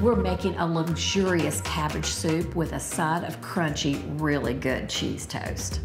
We're making a luxurious cabbage soup with a side of crunchy, really good cheese toast.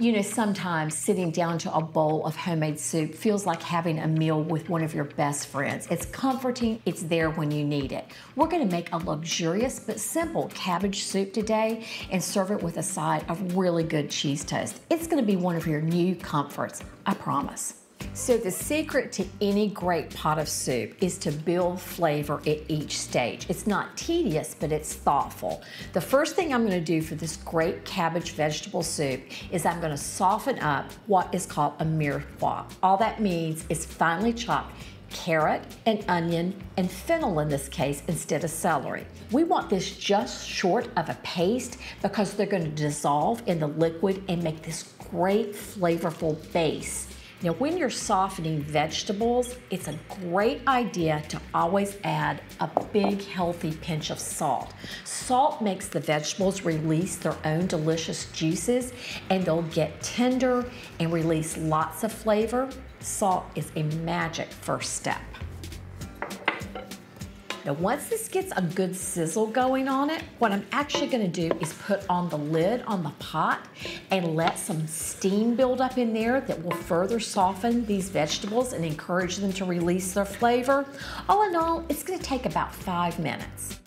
You know, sometimes sitting down to a bowl of homemade soup feels like having a meal with one of your best friends. It's comforting, it's there when you need it. We're gonna make a luxurious but simple cabbage soup today and serve it with a side of really good cheese toast. It's gonna be one of your new comforts, I promise. So the secret to any great pot of soup is to build flavor at each stage. It's not tedious, but it's thoughtful. The first thing I'm gonna do for this great cabbage vegetable soup is I'm gonna soften up what is called a mirepoix. All that means is finely chopped carrot and onion and fennel in this case instead of celery. We want this just short of a paste because they're going to dissolve in the liquid and make this great flavorful base now, when you're softening vegetables, it's a great idea to always add a big healthy pinch of salt. Salt makes the vegetables release their own delicious juices and they'll get tender and release lots of flavor. Salt is a magic first step. Now once this gets a good sizzle going on it, what I'm actually gonna do is put on the lid on the pot and let some steam build up in there that will further soften these vegetables and encourage them to release their flavor. All in all, it's gonna take about five minutes.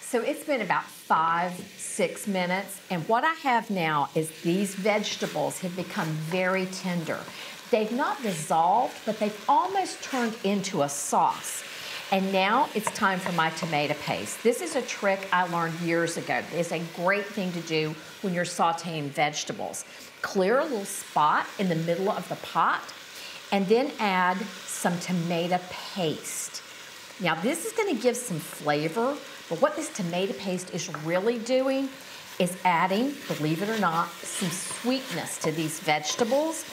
So it's been about five, six minutes, and what I have now is these vegetables have become very tender. They've not dissolved, but they've almost turned into a sauce. And now it's time for my tomato paste. This is a trick I learned years ago. It's a great thing to do when you're sauteing vegetables. Clear a little spot in the middle of the pot and then add some tomato paste. Now this is gonna give some flavor, but what this tomato paste is really doing is adding, believe it or not, some sweetness to these vegetables.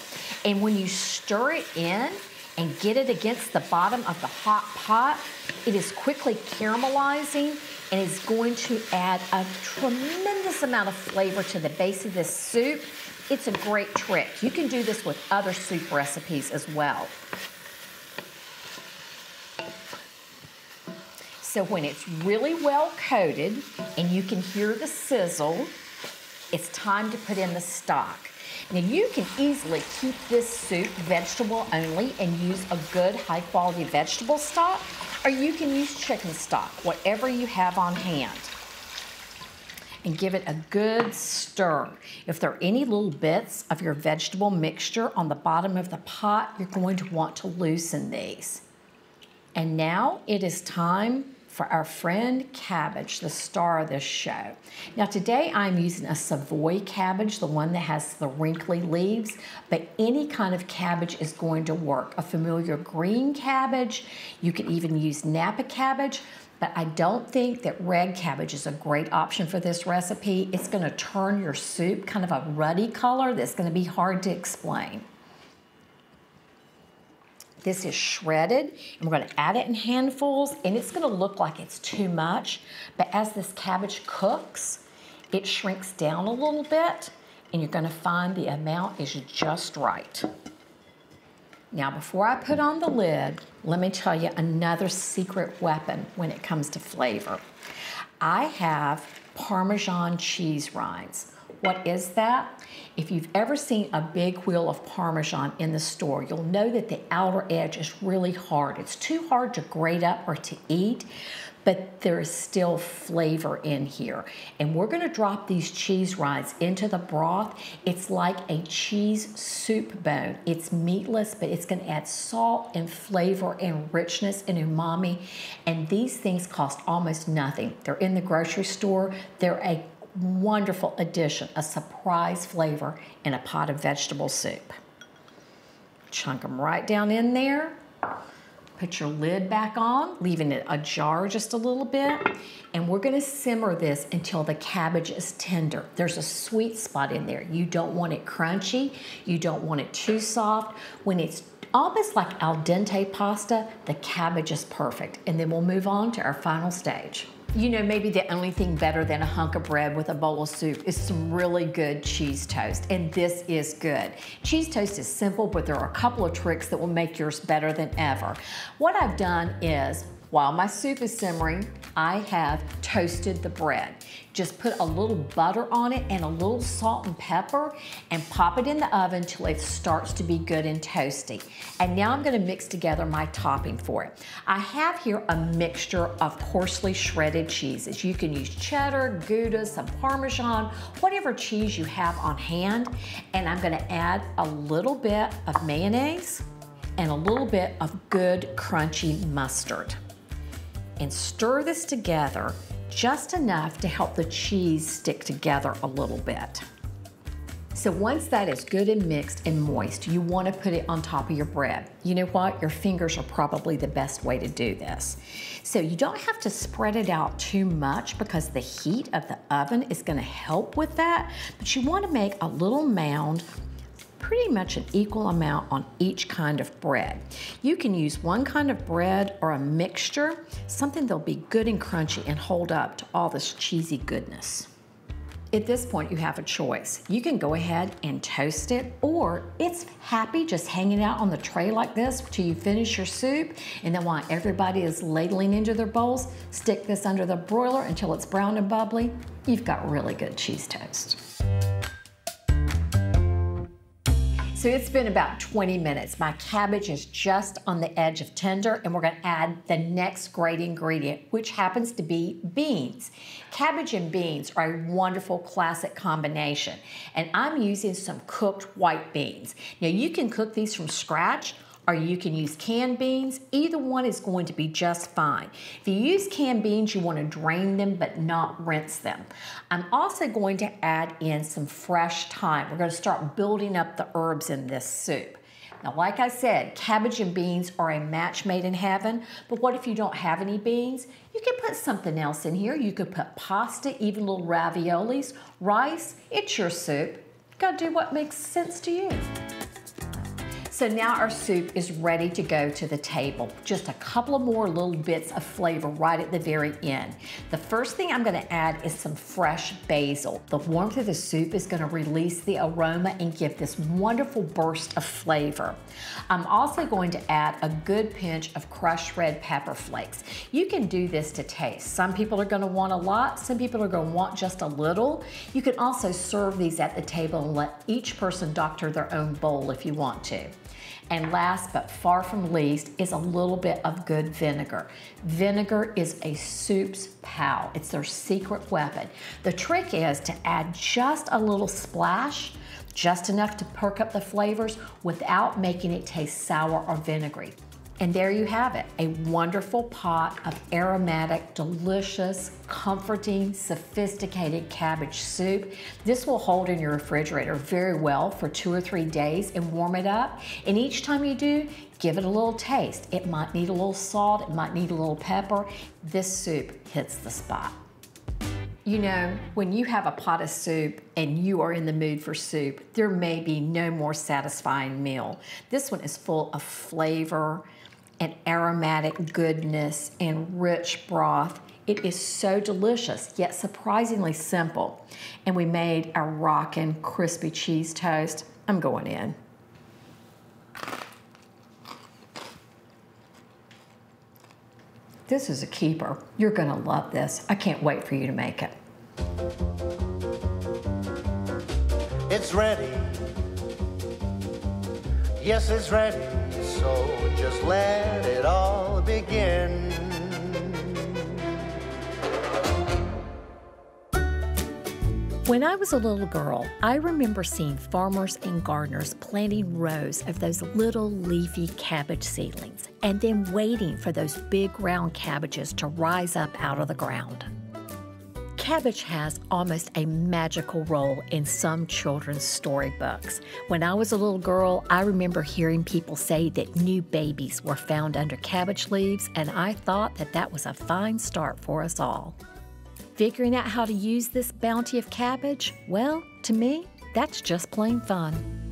And when you stir it in and get it against the bottom of the hot pot, it is quickly caramelizing and is going to add a tremendous amount of flavor to the base of this soup. It's a great trick. You can do this with other soup recipes as well. So when it's really well coated and you can hear the sizzle, it's time to put in the stock. Now you can easily keep this soup vegetable only and use a good high quality vegetable stock, or you can use chicken stock, whatever you have on hand. And give it a good stir. If there are any little bits of your vegetable mixture on the bottom of the pot, you're going to want to loosen these. And now it is time for our friend cabbage, the star of this show. Now today I'm using a Savoy cabbage, the one that has the wrinkly leaves, but any kind of cabbage is going to work. A familiar green cabbage, you could even use Napa cabbage, but I don't think that red cabbage is a great option for this recipe. It's gonna turn your soup kind of a ruddy color that's gonna be hard to explain. This is shredded, and we're gonna add it in handfuls, and it's gonna look like it's too much, but as this cabbage cooks, it shrinks down a little bit, and you're gonna find the amount is just right. Now, before I put on the lid, let me tell you another secret weapon when it comes to flavor. I have Parmesan cheese rinds. What is that? If you've ever seen a big wheel of Parmesan in the store, you'll know that the outer edge is really hard. It's too hard to grate up or to eat, but there is still flavor in here. And we're gonna drop these cheese rinds into the broth. It's like a cheese soup bone. It's meatless, but it's gonna add salt and flavor and richness and umami. And these things cost almost nothing. They're in the grocery store. They're a wonderful addition, a surprise flavor in a pot of vegetable soup. Chunk them right down in there. Put your lid back on, leaving it ajar just a little bit. And we're gonna simmer this until the cabbage is tender. There's a sweet spot in there. You don't want it crunchy. You don't want it too soft. When it's almost like al dente pasta, the cabbage is perfect. And then we'll move on to our final stage. You know, maybe the only thing better than a hunk of bread with a bowl of soup is some really good cheese toast, and this is good. Cheese toast is simple, but there are a couple of tricks that will make yours better than ever. What I've done is while my soup is simmering, I have toasted the bread. Just put a little butter on it and a little salt and pepper and pop it in the oven till it starts to be good and toasty. And now I'm gonna mix together my topping for it. I have here a mixture of coarsely shredded cheeses. You can use cheddar, Gouda, some Parmesan, whatever cheese you have on hand. And I'm gonna add a little bit of mayonnaise and a little bit of good crunchy mustard and stir this together just enough to help the cheese stick together a little bit. So once that is good and mixed and moist, you want to put it on top of your bread. You know what? Your fingers are probably the best way to do this. So you don't have to spread it out too much because the heat of the oven is going to help with that, but you want to make a little mound pretty much an equal amount on each kind of bread. You can use one kind of bread or a mixture, something that'll be good and crunchy and hold up to all this cheesy goodness. At this point, you have a choice. You can go ahead and toast it, or it's happy just hanging out on the tray like this till you finish your soup. And then while everybody is ladling into their bowls, stick this under the broiler until it's brown and bubbly. You've got really good cheese toast. So it's been about 20 minutes. My cabbage is just on the edge of tender and we're gonna add the next great ingredient, which happens to be beans. Cabbage and beans are a wonderful classic combination. And I'm using some cooked white beans. Now you can cook these from scratch or you can use canned beans. Either one is going to be just fine. If you use canned beans, you want to drain them but not rinse them. I'm also going to add in some fresh thyme. We're going to start building up the herbs in this soup. Now, like I said, cabbage and beans are a match made in heaven, but what if you don't have any beans? You can put something else in here. You could put pasta, even little raviolis, rice. It's your soup. You gotta do what makes sense to you. So now our soup is ready to go to the table. Just a couple of more little bits of flavor right at the very end. The first thing I'm gonna add is some fresh basil. The warmth of the soup is gonna release the aroma and give this wonderful burst of flavor. I'm also going to add a good pinch of crushed red pepper flakes. You can do this to taste. Some people are gonna want a lot, some people are gonna want just a little. You can also serve these at the table and let each person doctor their own bowl if you want to. And last but far from least is a little bit of good vinegar. Vinegar is a soup's pal. It's their secret weapon. The trick is to add just a little splash, just enough to perk up the flavors without making it taste sour or vinegary. And there you have it, a wonderful pot of aromatic, delicious, comforting, sophisticated cabbage soup. This will hold in your refrigerator very well for two or three days and warm it up. And each time you do, give it a little taste. It might need a little salt, it might need a little pepper. This soup hits the spot. You know, when you have a pot of soup and you are in the mood for soup, there may be no more satisfying meal. This one is full of flavor, and aromatic goodness and rich broth. It is so delicious, yet surprisingly simple. And we made a rockin' crispy cheese toast. I'm going in. This is a keeper. You're gonna love this. I can't wait for you to make it. It's ready. Yes, it's ready. So just let it all begin. When I was a little girl, I remember seeing farmers and gardeners planting rows of those little leafy cabbage seedlings and then waiting for those big round cabbages to rise up out of the ground. Cabbage has almost a magical role in some children's storybooks. When I was a little girl, I remember hearing people say that new babies were found under cabbage leaves, and I thought that that was a fine start for us all. Figuring out how to use this bounty of cabbage? Well, to me, that's just plain fun.